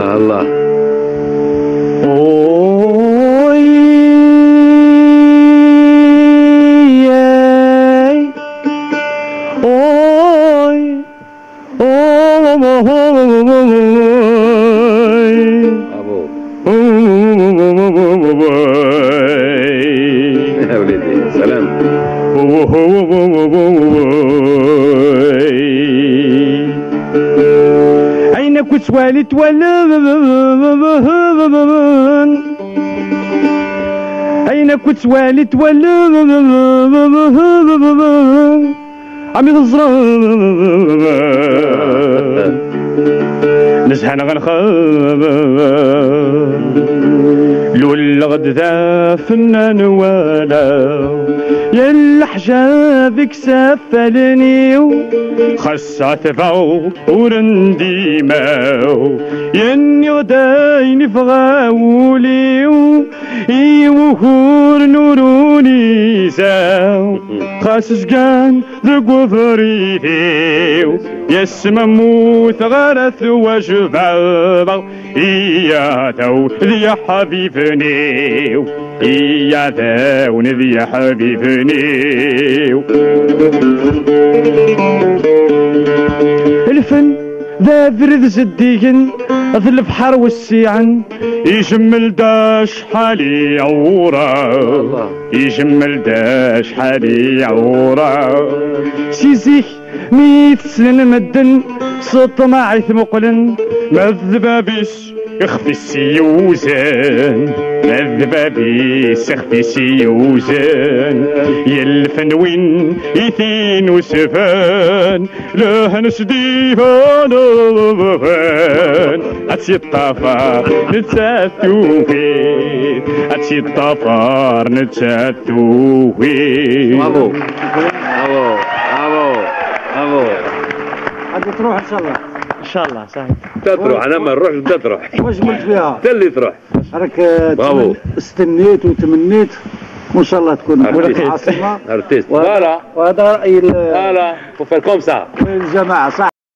Allah Ôi yeah. Ôi Ôi Ôi عينك وسوالي تولن عينك وسوالي تولن عمي غزران نزهان غنخاب لول غدا فنان ولا يا الحجابك سفلني خاصة فاو ورندي ماو. يني غدايني فغاولي ايوهور نوروني ساو خاص كان ذق وفريديو يسمى موت غرث وشباب يا تو ذي حبيبني يا تو ذي حبيبني الفن ذا برد زديقن ذي البحر والسيعن يجمل داش حالي عورا. يجمل داش حالي عورا سيزيك ميت سن مدن صوت معي مقلن مذبابيس يخفي السيوزان مذبابيس يخفي السيوزان يلفن وين يثين وسفان له نسديفان وفان أتسي الطفار نتساتو فيه أتسي الطفار نتساتو فيه برافو برافو برافو برافو غادي تروح ان شاء الله إن شاء الله صحيح. تروح أنا ما نروحش تروح واش قلت فيها؟ انت اللي تروح. راك برافو. استنيت وتمنيت وإن شاء الله تكون. في العاصمه artiste. Voilà. وهذا راي ال- voilà. Faut faire comme ça الجماعة صح؟